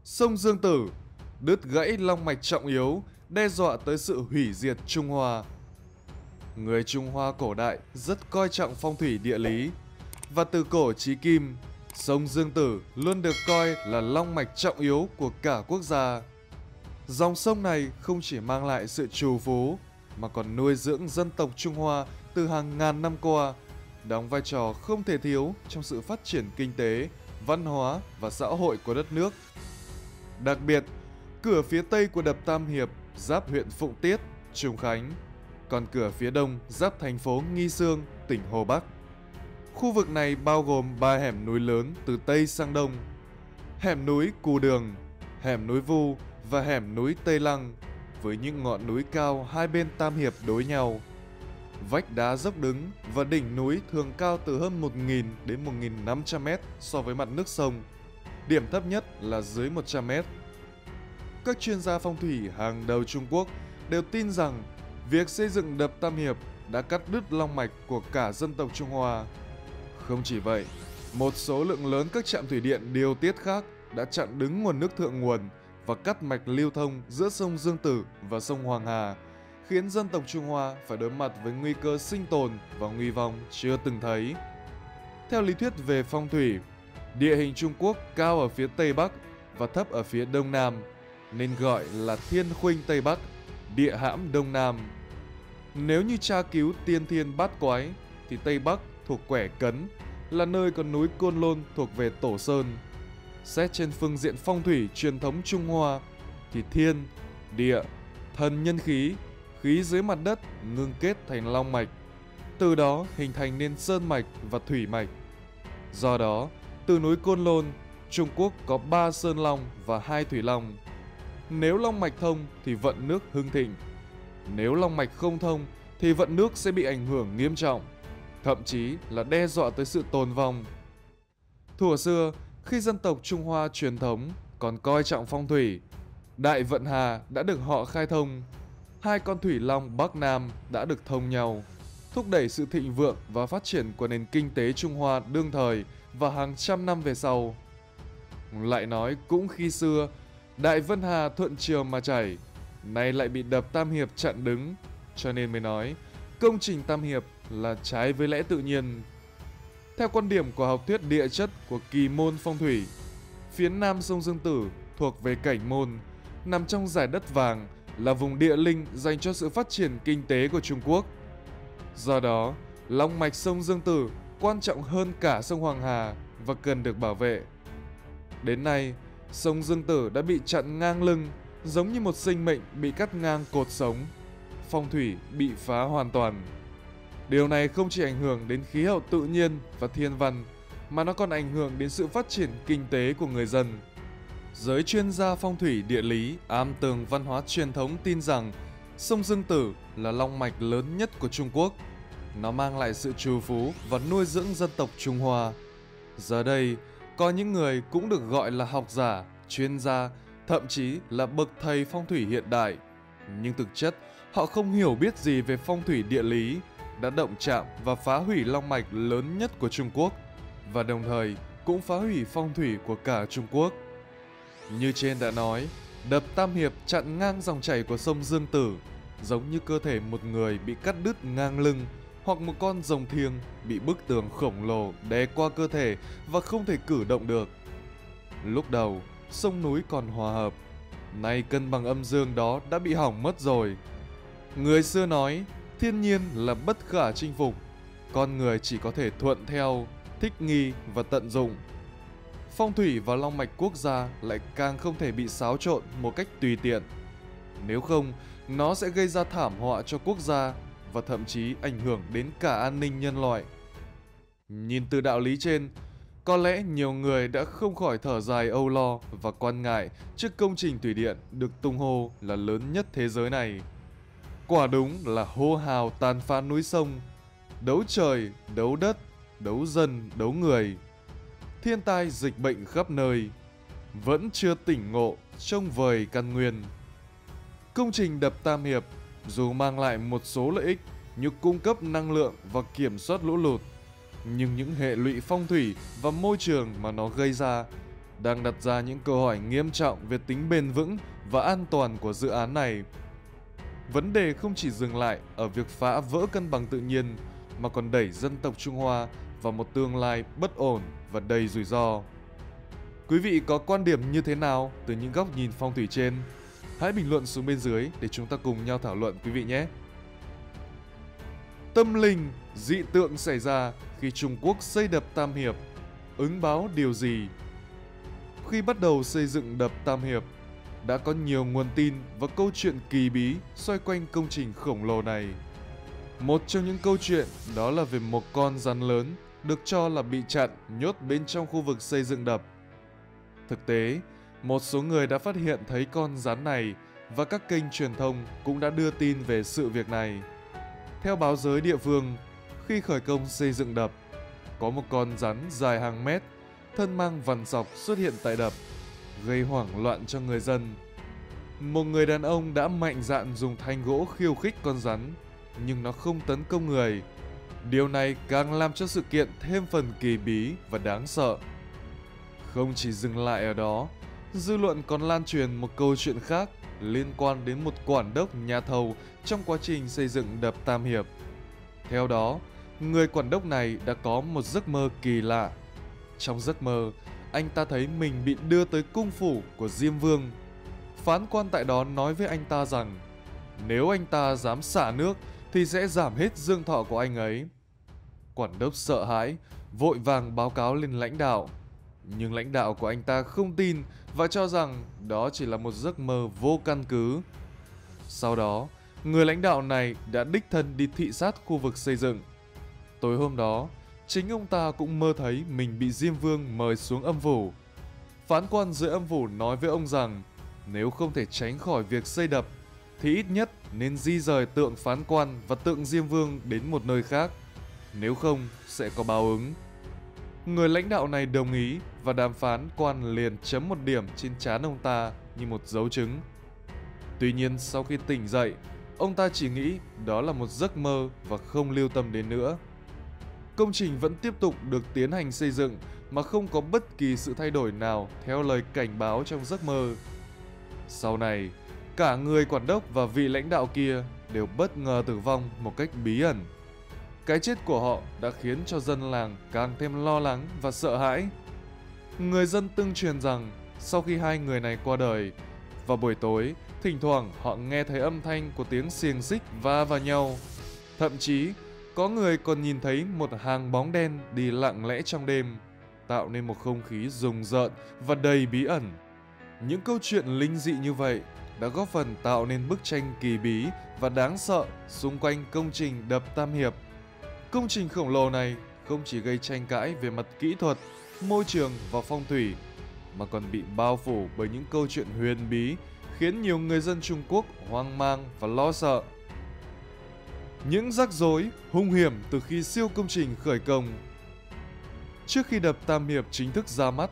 Sông Dương Tử đứt gãy long mạch trọng yếu, đe dọa tới sự hủy diệt Trung Hoa. Người Trung Hoa cổ đại rất coi trọng phong thủy địa lý và từ cổ chí kim, sông Dương Tử luôn được coi là long mạch trọng yếu của cả quốc gia. Dòng sông này không chỉ mang lại sự trù phú mà còn nuôi dưỡng dân tộc Trung Hoa từ hàng ngàn năm qua, đóng vai trò không thể thiếu trong sự phát triển kinh tế, văn hóa và xã hội của đất nước. Đặc biệt, cửa phía tây của đập Tam Hiệp giáp huyện Phụng Tiết, Trung Khánh, còn cửa phía đông giáp thành phố Nghi Sương, tỉnh Hồ Bắc. Khu vực này bao gồm ba hẻm núi lớn từ Tây sang Đông. Hẻm núi Cù Đường, hẻm núi Vu và hẻm núi Tây Lăng với những ngọn núi cao hai bên tam hiệp đối nhau. Vách đá dốc đứng và đỉnh núi thường cao từ hơn 1.000 đến 1.500 mét so với mặt nước sông. Điểm thấp nhất là dưới 100 mét. Các chuyên gia phong thủy hàng đầu Trung Quốc đều tin rằng việc xây dựng đập Tam Hiệp đã cắt đứt long mạch của cả dân tộc Trung Hoa. Không chỉ vậy, một số lượng lớn các trạm thủy điện điều tiết khác đã chặn đứng nguồn nước thượng nguồn và cắt mạch lưu thông giữa sông Dương Tử và sông Hoàng Hà, khiến dân tộc Trung Hoa phải đối mặt với nguy cơ sinh tồn và nguy vong chưa từng thấy. Theo lý thuyết về phong thủy, địa hình Trung Quốc cao ở phía Tây Bắc và thấp ở phía Đông Nam, nên gọi là Thiên Khuynh Tây Bắc, địa hãm Đông Nam. Nếu như tra cứu tiên thiên bát quái, thì Tây Bắc thuộc quẻ cấn, là nơi có núi Côn Lôn thuộc về Tổ Sơn, Xét trên phương diện phong thủy truyền thống Trung Hoa thì thiên, địa, thần nhân khí, khí dưới mặt đất ngưng kết thành long mạch. Từ đó hình thành nên sơn mạch và thủy mạch. Do đó, từ núi Côn Lôn, Trung Quốc có 3 sơn long và 2 thủy long. Nếu long mạch thông thì vận nước hưng thịnh. Nếu long mạch không thông thì vận nước sẽ bị ảnh hưởng nghiêm trọng, thậm chí là đe dọa tới sự tồn vong. Thuở xưa, khi dân tộc Trung Hoa truyền thống còn coi trọng phong thủy, Đại Vận Hà đã được họ khai thông. Hai con thủy long Bắc Nam đã được thông nhau, thúc đẩy sự thịnh vượng và phát triển của nền kinh tế Trung Hoa đương thời và hàng trăm năm về sau. Lại nói cũng khi xưa, Đại Vân Hà thuận chiều mà chảy, nay lại bị đập Tam Hiệp chặn đứng, cho nên mới nói công trình Tam Hiệp là trái với lẽ tự nhiên theo quan điểm của học thuyết địa chất của kỳ môn phong thủy, phía nam sông Dương Tử thuộc về cảnh môn, nằm trong giải đất vàng là vùng địa linh dành cho sự phát triển kinh tế của Trung Quốc. Do đó, long mạch sông Dương Tử quan trọng hơn cả sông Hoàng Hà và cần được bảo vệ. Đến nay, sông Dương Tử đã bị chặn ngang lưng giống như một sinh mệnh bị cắt ngang cột sống. Phong thủy bị phá hoàn toàn. Điều này không chỉ ảnh hưởng đến khí hậu tự nhiên và thiên văn, mà nó còn ảnh hưởng đến sự phát triển kinh tế của người dân. Giới chuyên gia phong thủy địa lý, am tường văn hóa truyền thống tin rằng sông Dương Tử là long mạch lớn nhất của Trung Quốc. Nó mang lại sự trù phú và nuôi dưỡng dân tộc Trung Hoa. Giờ đây, có những người cũng được gọi là học giả, chuyên gia, thậm chí là bậc thầy phong thủy hiện đại. Nhưng thực chất, họ không hiểu biết gì về phong thủy địa lý đã động chạm và phá hủy long mạch lớn nhất của Trung Quốc và đồng thời cũng phá hủy phong thủy của cả Trung Quốc. Như trên đã nói, đập Tam Hiệp chặn ngang dòng chảy của sông Dương Tử, giống như cơ thể một người bị cắt đứt ngang lưng hoặc một con rồng thiêng bị bức tường khổng lồ đè qua cơ thể và không thể cử động được. Lúc đầu, sông núi còn hòa hợp, nay cân bằng âm dương đó đã bị hỏng mất rồi. Người xưa nói, thiên nhiên là bất khả chinh phục, con người chỉ có thể thuận theo, thích nghi và tận dụng. Phong thủy và long mạch quốc gia lại càng không thể bị xáo trộn một cách tùy tiện. Nếu không, nó sẽ gây ra thảm họa cho quốc gia và thậm chí ảnh hưởng đến cả an ninh nhân loại. Nhìn từ đạo lý trên, có lẽ nhiều người đã không khỏi thở dài âu lo và quan ngại trước công trình thủy điện được tung hô là lớn nhất thế giới này. Quả đúng là hô hào tàn phá núi sông, đấu trời, đấu đất, đấu dân, đấu người. Thiên tai dịch bệnh khắp nơi, vẫn chưa tỉnh ngộ trông vời căn nguyên. Công trình đập Tam Hiệp dù mang lại một số lợi ích như cung cấp năng lượng và kiểm soát lũ lụt, nhưng những hệ lụy phong thủy và môi trường mà nó gây ra đang đặt ra những câu hỏi nghiêm trọng về tính bền vững và an toàn của dự án này Vấn đề không chỉ dừng lại ở việc phá vỡ cân bằng tự nhiên mà còn đẩy dân tộc Trung Hoa vào một tương lai bất ổn và đầy rủi ro. Quý vị có quan điểm như thế nào từ những góc nhìn phong thủy trên? Hãy bình luận xuống bên dưới để chúng ta cùng nhau thảo luận quý vị nhé. Tâm linh, dị tượng xảy ra khi Trung Quốc xây đập Tam Hiệp. Ứng báo điều gì? Khi bắt đầu xây dựng đập Tam Hiệp, đã có nhiều nguồn tin và câu chuyện kỳ bí xoay quanh công trình khổng lồ này. Một trong những câu chuyện đó là về một con rắn lớn được cho là bị chặn nhốt bên trong khu vực xây dựng đập. Thực tế, một số người đã phát hiện thấy con rắn này và các kênh truyền thông cũng đã đưa tin về sự việc này. Theo báo giới địa phương, khi khởi công xây dựng đập, có một con rắn dài hàng mét, thân mang vằn dọc xuất hiện tại đập, gây hoảng loạn cho người dân. Một người đàn ông đã mạnh dạn dùng thanh gỗ khiêu khích con rắn, nhưng nó không tấn công người. Điều này càng làm cho sự kiện thêm phần kỳ bí và đáng sợ. Không chỉ dừng lại ở đó, dư luận còn lan truyền một câu chuyện khác liên quan đến một quản đốc nhà thầu trong quá trình xây dựng đập Tam Hiệp. Theo đó, người quản đốc này đã có một giấc mơ kỳ lạ. Trong giấc mơ, anh ta thấy mình bị đưa tới cung phủ của Diêm Vương. Phán quan tại đó nói với anh ta rằng nếu anh ta dám xả nước thì sẽ giảm hết dương thọ của anh ấy. Quản đốc sợ hãi, vội vàng báo cáo lên lãnh đạo. Nhưng lãnh đạo của anh ta không tin và cho rằng đó chỉ là một giấc mơ vô căn cứ. Sau đó, người lãnh đạo này đã đích thân đi thị sát khu vực xây dựng. Tối hôm đó, chính ông ta cũng mơ thấy mình bị Diêm Vương mời xuống âm phủ. Phán quan dưới âm phủ nói với ông rằng nếu không thể tránh khỏi việc xây đập thì ít nhất nên di rời tượng phán quan và tượng Diêm Vương đến một nơi khác. Nếu không sẽ có báo ứng. Người lãnh đạo này đồng ý và đàm phán quan liền chấm một điểm trên trán ông ta như một dấu chứng. Tuy nhiên sau khi tỉnh dậy, ông ta chỉ nghĩ đó là một giấc mơ và không lưu tâm đến nữa. Công trình vẫn tiếp tục được tiến hành xây dựng mà không có bất kỳ sự thay đổi nào theo lời cảnh báo trong giấc mơ. Sau này, cả người quản đốc và vị lãnh đạo kia đều bất ngờ tử vong một cách bí ẩn. Cái chết của họ đã khiến cho dân làng càng thêm lo lắng và sợ hãi. Người dân tương truyền rằng sau khi hai người này qua đời, vào buổi tối, thỉnh thoảng họ nghe thấy âm thanh của tiếng xiềng xích va vào nhau. Thậm chí, có người còn nhìn thấy một hàng bóng đen đi lặng lẽ trong đêm, tạo nên một không khí rùng rợn và đầy bí ẩn. Những câu chuyện linh dị như vậy đã góp phần tạo nên bức tranh kỳ bí và đáng sợ xung quanh công trình đập Tam Hiệp Công trình khổng lồ này không chỉ gây tranh cãi về mặt kỹ thuật, môi trường và phong thủy, mà còn bị bao phủ bởi những câu chuyện huyền bí khiến nhiều người dân Trung Quốc hoang mang và lo sợ. Những rắc rối, hung hiểm từ khi siêu công trình khởi công Trước khi đập Tam Hiệp chính thức ra mắt,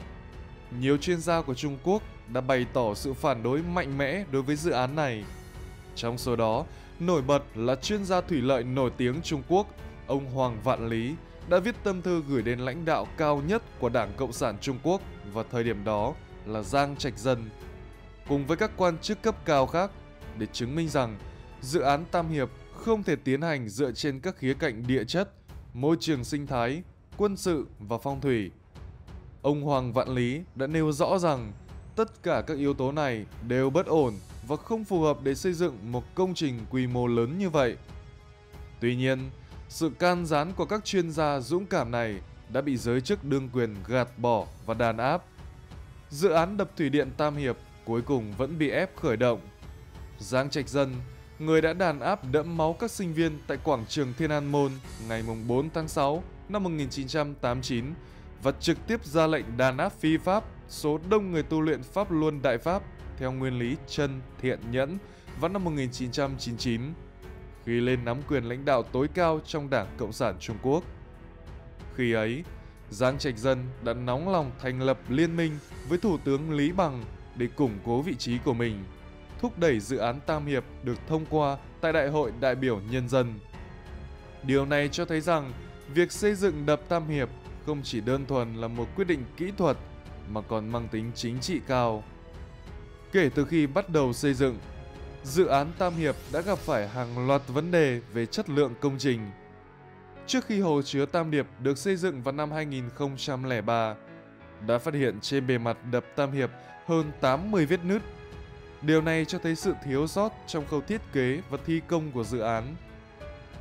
nhiều chuyên gia của Trung Quốc đã bày tỏ sự phản đối mạnh mẽ đối với dự án này. Trong số đó, nổi bật là chuyên gia thủy lợi nổi tiếng Trung Quốc ông Hoàng Vạn Lý đã viết tâm thư gửi đến lãnh đạo cao nhất của Đảng Cộng sản Trung Quốc vào thời điểm đó là Giang Trạch Dân, cùng với các quan chức cấp cao khác để chứng minh rằng dự án Tam Hiệp không thể tiến hành dựa trên các khía cạnh địa chất, môi trường sinh thái, quân sự và phong thủy. Ông Hoàng Vạn Lý đã nêu rõ rằng tất cả các yếu tố này đều bất ổn và không phù hợp để xây dựng một công trình quy mô lớn như vậy. Tuy nhiên, sự can gián của các chuyên gia dũng cảm này đã bị giới chức đương quyền gạt bỏ và đàn áp. Dự án đập thủy điện Tam Hiệp cuối cùng vẫn bị ép khởi động. Giang Trạch Dân, người đã đàn áp đẫm máu các sinh viên tại quảng trường Thiên An Môn ngày 4 tháng 6 năm 1989 và trực tiếp ra lệnh đàn áp phi pháp số đông người tu luyện Pháp Luân Đại Pháp theo nguyên lý chân thiện nhẫn vào năm 1999 khi lên nắm quyền lãnh đạo tối cao trong Đảng Cộng sản Trung Quốc. Khi ấy, Giang Trạch Dân đã nóng lòng thành lập liên minh với Thủ tướng Lý Bằng để củng cố vị trí của mình, thúc đẩy dự án Tam Hiệp được thông qua tại Đại hội đại biểu nhân dân. Điều này cho thấy rằng việc xây dựng đập Tam Hiệp không chỉ đơn thuần là một quyết định kỹ thuật mà còn mang tính chính trị cao. Kể từ khi bắt đầu xây dựng, dự án Tam Hiệp đã gặp phải hàng loạt vấn đề về chất lượng công trình. Trước khi hồ chứa Tam Điệp được xây dựng vào năm 2003, đã phát hiện trên bề mặt đập Tam Hiệp hơn 80 vết nứt. Điều này cho thấy sự thiếu sót trong khâu thiết kế và thi công của dự án.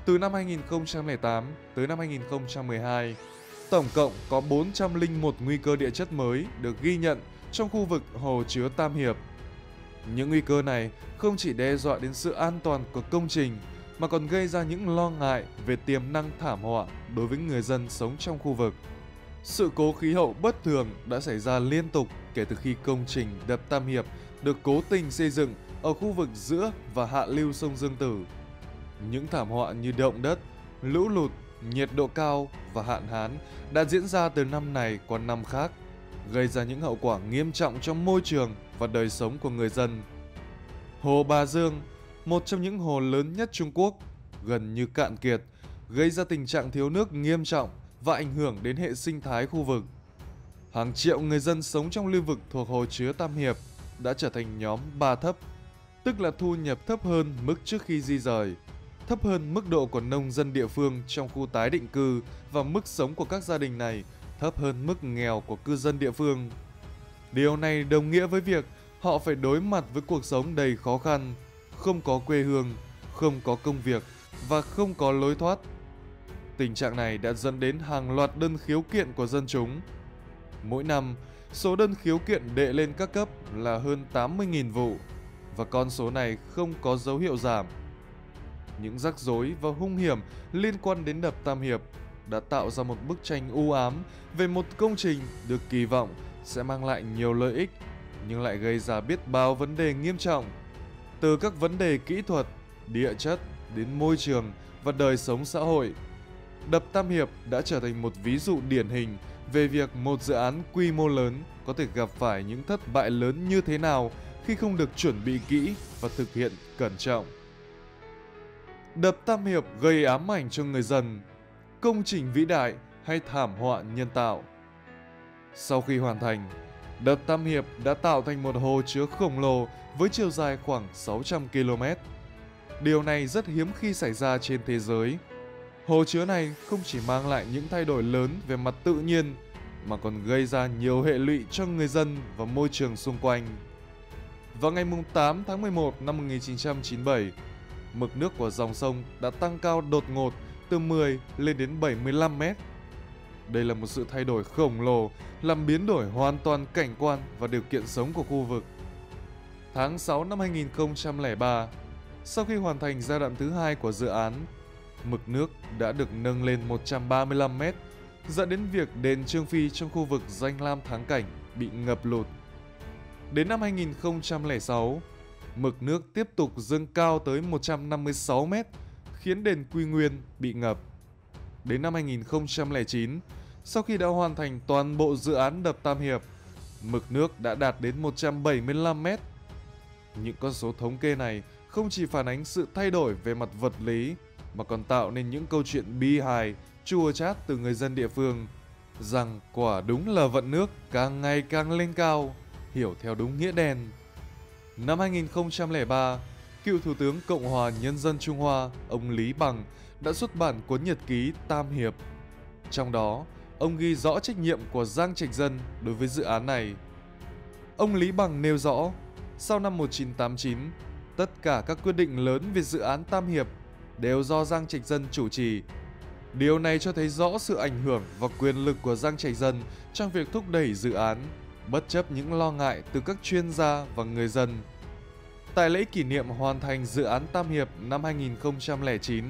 Từ năm 2008 tới năm 2012, tổng cộng có 401 nguy cơ địa chất mới được ghi nhận trong khu vực hồ chứa Tam Hiệp. Những nguy cơ này không chỉ đe dọa đến sự an toàn của công trình mà còn gây ra những lo ngại về tiềm năng thảm họa đối với người dân sống trong khu vực. Sự cố khí hậu bất thường đã xảy ra liên tục kể từ khi công trình đập Tam Hiệp được cố tình xây dựng ở khu vực giữa và hạ lưu sông Dương Tử. Những thảm họa như động đất, lũ lụt, nhiệt độ cao và hạn hán đã diễn ra từ năm này qua năm khác, gây ra những hậu quả nghiêm trọng trong môi trường và đời sống của người dân. Hồ Bà Dương, một trong những hồ lớn nhất Trung Quốc, gần như cạn kiệt, gây ra tình trạng thiếu nước nghiêm trọng và ảnh hưởng đến hệ sinh thái khu vực. Hàng triệu người dân sống trong lưu vực thuộc hồ chứa Tam Hiệp đã trở thành nhóm ba thấp, tức là thu nhập thấp hơn mức trước khi di rời, thấp hơn mức độ của nông dân địa phương trong khu tái định cư và mức sống của các gia đình này thấp hơn mức nghèo của cư dân địa phương. Điều này đồng nghĩa với việc họ phải đối mặt với cuộc sống đầy khó khăn, không có quê hương, không có công việc và không có lối thoát. Tình trạng này đã dẫn đến hàng loạt đơn khiếu kiện của dân chúng. Mỗi năm, số đơn khiếu kiện đệ lên các cấp là hơn 80.000 vụ và con số này không có dấu hiệu giảm. Những rắc rối và hung hiểm liên quan đến đập Tam Hiệp đã tạo ra một bức tranh u ám về một công trình được kỳ vọng sẽ mang lại nhiều lợi ích nhưng lại gây ra biết bao vấn đề nghiêm trọng từ các vấn đề kỹ thuật, địa chất đến môi trường và đời sống xã hội. Đập Tam Hiệp đã trở thành một ví dụ điển hình về việc một dự án quy mô lớn có thể gặp phải những thất bại lớn như thế nào khi không được chuẩn bị kỹ và thực hiện cẩn trọng. Đập Tam Hiệp gây ám ảnh cho người dân, công trình vĩ đại hay thảm họa nhân tạo. Sau khi hoàn thành, đập Tam Hiệp đã tạo thành một hồ chứa khổng lồ với chiều dài khoảng 600 km. Điều này rất hiếm khi xảy ra trên thế giới. Hồ chứa này không chỉ mang lại những thay đổi lớn về mặt tự nhiên mà còn gây ra nhiều hệ lụy cho người dân và môi trường xung quanh. Vào ngày 8 tháng 11 năm 1997, mực nước của dòng sông đã tăng cao đột ngột từ 10 lên đến 75 mét. Đây là một sự thay đổi khổng lồ làm biến đổi hoàn toàn cảnh quan và điều kiện sống của khu vực. Tháng 6 năm 2003, sau khi hoàn thành giai đoạn thứ hai của dự án, mực nước đã được nâng lên 135 mét, dẫn đến việc đền Trương Phi trong khu vực danh lam thắng cảnh bị ngập lụt. Đến năm 2006, mực nước tiếp tục dâng cao tới 156 mét, khiến đền Quy Nguyên bị ngập. Đến năm 2009, sau khi đã hoàn thành toàn bộ dự án đập Tam Hiệp, mực nước đã đạt đến 175 mét. Những con số thống kê này không chỉ phản ánh sự thay đổi về mặt vật lý mà còn tạo nên những câu chuyện bi hài, chua chát từ người dân địa phương rằng quả đúng là vận nước càng ngày càng lên cao, hiểu theo đúng nghĩa đen. Năm 2003, cựu Thủ tướng Cộng hòa Nhân dân Trung Hoa, ông Lý Bằng đã xuất bản cuốn nhật ký Tam Hiệp. Trong đó, ông ghi rõ trách nhiệm của Giang Trạch Dân đối với dự án này. Ông Lý Bằng nêu rõ, sau năm 1989, tất cả các quyết định lớn về dự án Tam Hiệp đều do Giang Trạch Dân chủ trì. Điều này cho thấy rõ sự ảnh hưởng và quyền lực của Giang Trạch Dân trong việc thúc đẩy dự án, bất chấp những lo ngại từ các chuyên gia và người dân. Tại lễ kỷ niệm hoàn thành dự án Tam Hiệp năm 2009,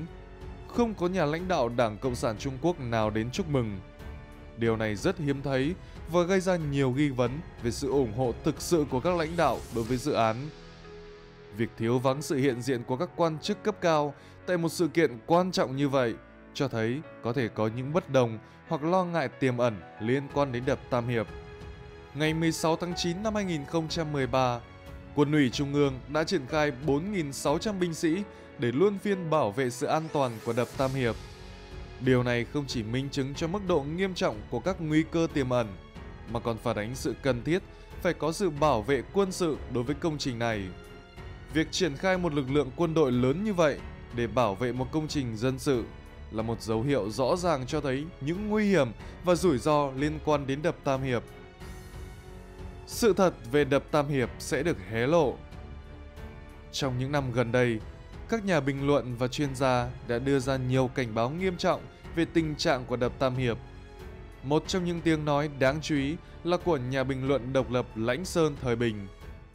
không có nhà lãnh đạo Đảng Cộng sản Trung Quốc nào đến chúc mừng. Điều này rất hiếm thấy và gây ra nhiều nghi vấn về sự ủng hộ thực sự của các lãnh đạo đối với dự án. Việc thiếu vắng sự hiện diện của các quan chức cấp cao tại một sự kiện quan trọng như vậy cho thấy có thể có những bất đồng hoặc lo ngại tiềm ẩn liên quan đến đập Tam Hiệp. Ngày 16 tháng 9 năm 2013, Quân ủy Trung ương đã triển khai 4.600 binh sĩ để luôn phiên bảo vệ sự an toàn của đập Tam Hiệp. Điều này không chỉ minh chứng cho mức độ nghiêm trọng của các nguy cơ tiềm ẩn, mà còn phản ánh sự cần thiết phải có sự bảo vệ quân sự đối với công trình này. Việc triển khai một lực lượng quân đội lớn như vậy để bảo vệ một công trình dân sự là một dấu hiệu rõ ràng cho thấy những nguy hiểm và rủi ro liên quan đến đập Tam Hiệp. Sự thật về đập Tam Hiệp sẽ được hé lộ. Trong những năm gần đây, các nhà bình luận và chuyên gia đã đưa ra nhiều cảnh báo nghiêm trọng về tình trạng của đập Tam Hiệp. Một trong những tiếng nói đáng chú ý là của nhà bình luận độc lập Lãnh Sơn thời Bình,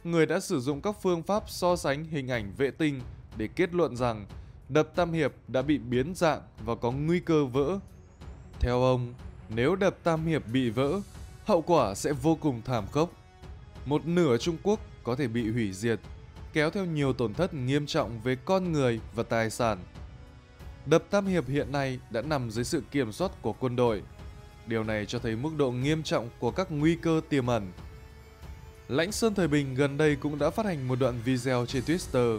người đã sử dụng các phương pháp so sánh hình ảnh vệ tinh để kết luận rằng đập Tam Hiệp đã bị biến dạng và có nguy cơ vỡ. Theo ông, nếu đập Tam Hiệp bị vỡ, hậu quả sẽ vô cùng thảm khốc. Một nửa Trung Quốc có thể bị hủy diệt, kéo theo nhiều tổn thất nghiêm trọng về con người và tài sản. Đập Tam Hiệp hiện nay đã nằm dưới sự kiểm soát của quân đội. Điều này cho thấy mức độ nghiêm trọng của các nguy cơ tiềm ẩn. Lãnh Sơn Thời Bình gần đây cũng đã phát hành một đoạn video trên Twitter.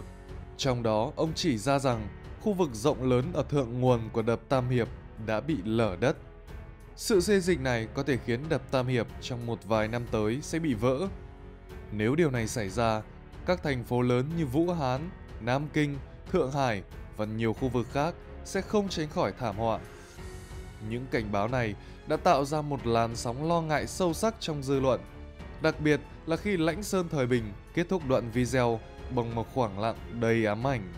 Trong đó, ông chỉ ra rằng khu vực rộng lớn ở thượng nguồn của đập Tam Hiệp đã bị lở đất. Sự xê dịch này có thể khiến đập Tam Hiệp trong một vài năm tới sẽ bị vỡ. Nếu điều này xảy ra, các thành phố lớn như Vũ Hán, Nam Kinh, Thượng Hải và nhiều khu vực khác sẽ không tránh khỏi thảm họa. Những cảnh báo này đã tạo ra một làn sóng lo ngại sâu sắc trong dư luận, đặc biệt là khi Lãnh Sơn Thời Bình kết thúc đoạn video bằng một khoảng lặng đầy ám ảnh.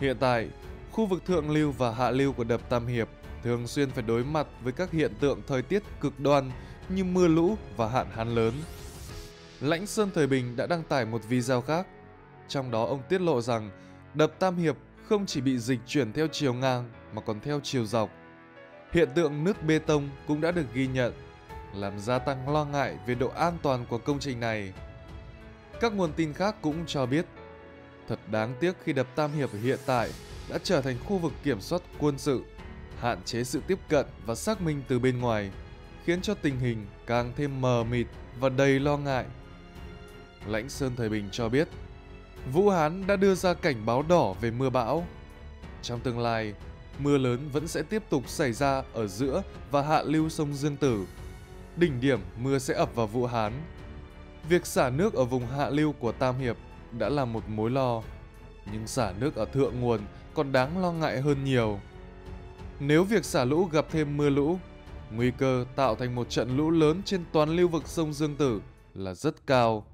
Hiện tại, khu vực thượng lưu và hạ lưu của đập Tam Hiệp thường xuyên phải đối mặt với các hiện tượng thời tiết cực đoan như mưa lũ và hạn hán lớn. Lãnh Sơn Thời Bình đã đăng tải một video khác, trong đó ông tiết lộ rằng đập Tam Hiệp không chỉ bị dịch chuyển theo chiều ngang mà còn theo chiều dọc. Hiện tượng nước bê tông cũng đã được ghi nhận, làm gia tăng lo ngại về độ an toàn của công trình này. Các nguồn tin khác cũng cho biết, thật đáng tiếc khi đập Tam Hiệp hiện tại đã trở thành khu vực kiểm soát quân sự, hạn chế sự tiếp cận và xác minh từ bên ngoài, khiến cho tình hình càng thêm mờ mịt và đầy lo ngại. Lãnh Sơn Thời Bình cho biết, Vũ Hán đã đưa ra cảnh báo đỏ về mưa bão. Trong tương lai, mưa lớn vẫn sẽ tiếp tục xảy ra ở giữa và hạ lưu sông Dương Tử. Đỉnh điểm mưa sẽ ập vào Vũ Hán. Việc xả nước ở vùng hạ lưu của Tam Hiệp đã là một mối lo, nhưng xả nước ở thượng nguồn còn đáng lo ngại hơn nhiều. Nếu việc xả lũ gặp thêm mưa lũ, nguy cơ tạo thành một trận lũ lớn trên toàn lưu vực sông Dương Tử là rất cao.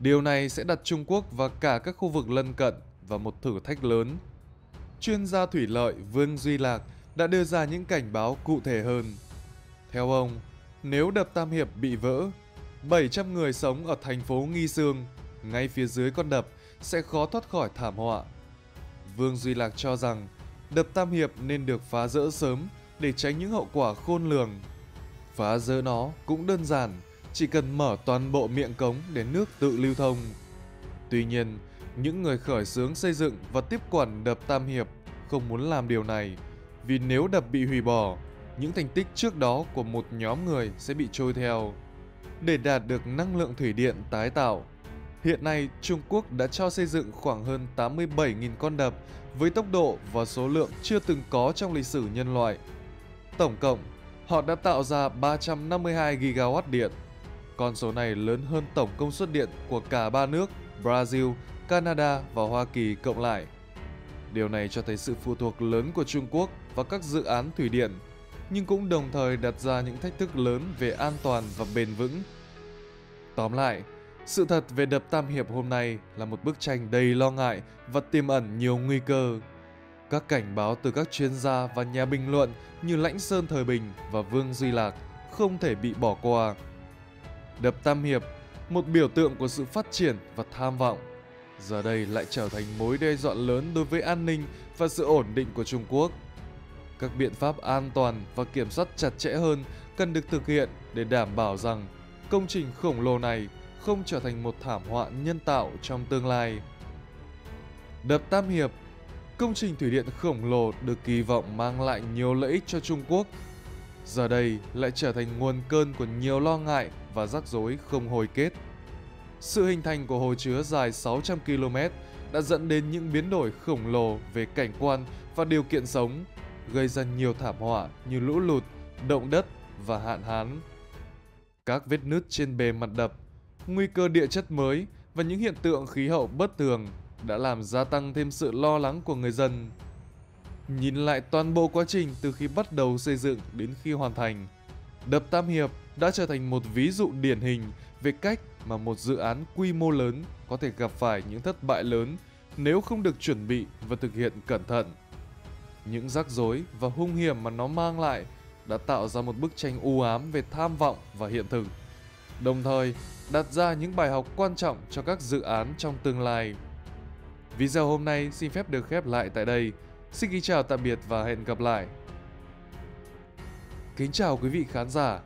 Điều này sẽ đặt Trung Quốc và cả các khu vực lân cận vào một thử thách lớn. Chuyên gia thủy lợi Vương Duy Lạc đã đưa ra những cảnh báo cụ thể hơn. Theo ông, nếu đập Tam Hiệp bị vỡ, 700 người sống ở thành phố Nghi Sương, ngay phía dưới con đập, sẽ khó thoát khỏi thảm họa. Vương Duy Lạc cho rằng đập Tam Hiệp nên được phá rỡ sớm để tránh những hậu quả khôn lường. Phá rỡ nó cũng đơn giản, chỉ cần mở toàn bộ miệng cống để nước tự lưu thông. Tuy nhiên, những người khởi xướng xây dựng và tiếp quản đập Tam Hiệp không muốn làm điều này vì nếu đập bị hủy bỏ, những thành tích trước đó của một nhóm người sẽ bị trôi theo. Để đạt được năng lượng thủy điện tái tạo, hiện nay Trung Quốc đã cho xây dựng khoảng hơn 87.000 con đập với tốc độ và số lượng chưa từng có trong lịch sử nhân loại. Tổng cộng, họ đã tạo ra 352 gigawatt điện. Con số này lớn hơn tổng công suất điện của cả ba nước Brazil, Canada và Hoa Kỳ cộng lại. Điều này cho thấy sự phụ thuộc lớn của Trung Quốc vào các dự án thủy điện, nhưng cũng đồng thời đặt ra những thách thức lớn về an toàn và bền vững. Tóm lại, sự thật về đập Tam Hiệp hôm nay là một bức tranh đầy lo ngại và tiềm ẩn nhiều nguy cơ. Các cảnh báo từ các chuyên gia và nhà bình luận như Lãnh Sơn Thời Bình và Vương Duy Lạc không thể bị bỏ qua. Đập Tam Hiệp, một biểu tượng của sự phát triển và tham vọng, giờ đây lại trở thành mối đe dọa lớn đối với an ninh và sự ổn định của Trung Quốc. Các biện pháp an toàn và kiểm soát chặt chẽ hơn cần được thực hiện để đảm bảo rằng công trình khổng lồ này không trở thành một thảm họa nhân tạo trong tương lai. Đập Tam Hiệp Công trình thủy điện khổng lồ được kỳ vọng mang lại nhiều lợi ích cho Trung Quốc. Giờ đây lại trở thành nguồn cơn của nhiều lo ngại và rắc rối không hồi kết. Sự hình thành của hồ chứa dài 600 km đã dẫn đến những biến đổi khổng lồ về cảnh quan và điều kiện sống, gây ra nhiều thảm họa như lũ lụt, động đất và hạn hán. Các vết nứt trên bề mặt đập, nguy cơ địa chất mới và những hiện tượng khí hậu bất thường đã làm gia tăng thêm sự lo lắng của người dân. Nhìn lại toàn bộ quá trình từ khi bắt đầu xây dựng đến khi hoàn thành, đập Tam Hiệp đã trở thành một ví dụ điển hình về cách mà một dự án quy mô lớn có thể gặp phải những thất bại lớn nếu không được chuẩn bị và thực hiện cẩn thận. Những rắc rối và hung hiểm mà nó mang lại đã tạo ra một bức tranh u ám về tham vọng và hiện thực, đồng thời đặt ra những bài học quan trọng cho các dự án trong tương lai. Video hôm nay xin phép được khép lại tại đây. Xin kính chào tạm biệt và hẹn gặp lại. Kính chào quý vị khán giả.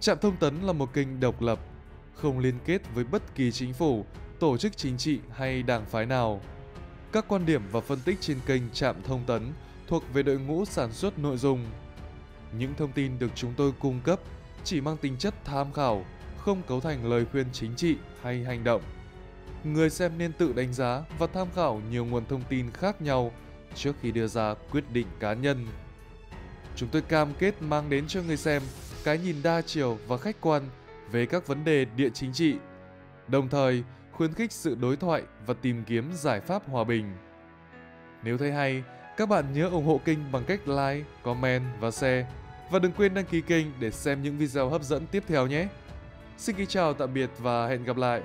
Trạm Thông Tấn là một kênh độc lập, không liên kết với bất kỳ chính phủ, tổ chức chính trị hay đảng phái nào. Các quan điểm và phân tích trên kênh Trạm Thông Tấn thuộc về đội ngũ sản xuất nội dung. Những thông tin được chúng tôi cung cấp chỉ mang tính chất tham khảo, không cấu thành lời khuyên chính trị hay hành động. Người xem nên tự đánh giá và tham khảo nhiều nguồn thông tin khác nhau trước khi đưa ra quyết định cá nhân. Chúng tôi cam kết mang đến cho người xem cái nhìn đa chiều và khách quan về các vấn đề địa chính trị, đồng thời khuyến khích sự đối thoại và tìm kiếm giải pháp hòa bình. Nếu thấy hay, các bạn nhớ ủng hộ kênh bằng cách like, comment và share. Và đừng quên đăng ký kênh để xem những video hấp dẫn tiếp theo nhé. Xin kính chào tạm biệt và hẹn gặp lại.